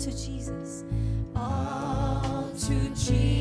to Jesus. All to Jesus.